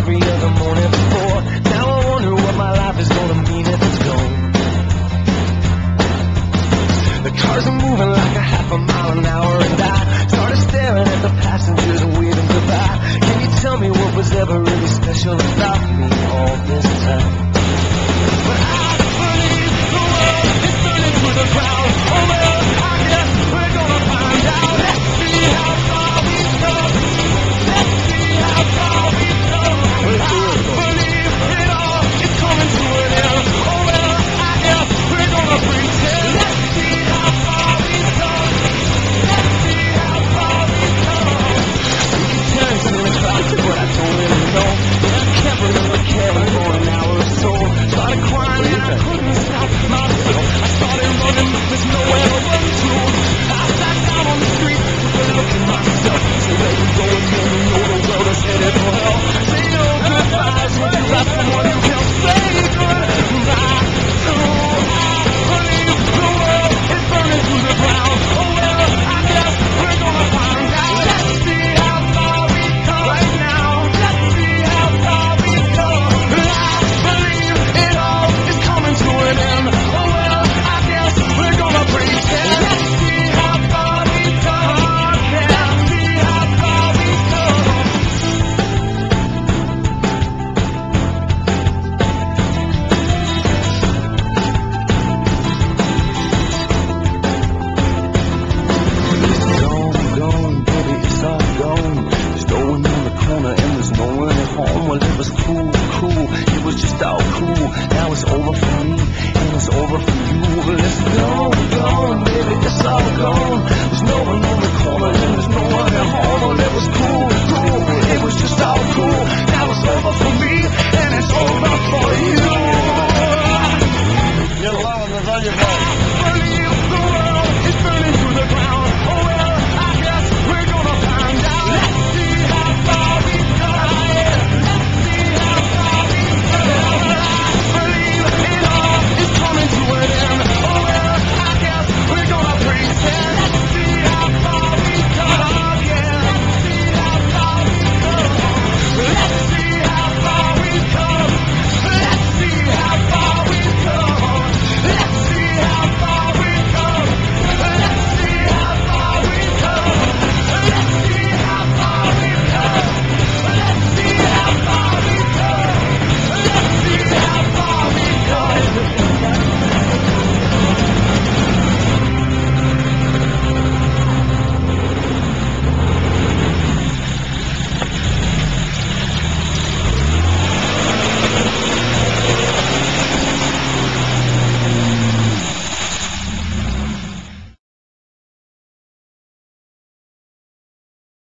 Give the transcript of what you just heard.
every other morning before. Now I wonder what my life is gonna mean if it's gone. The cars are moving like a half a mile an hour, and I started staring at the passengers waving goodbye. Can you tell me what was ever really special about me all this time? But I believe the world. Yeah. All cool. Now it's over for me, and it's over for you. It's gone, gone, baby, it's all gone. There's no one on the corner, and there's no one at home.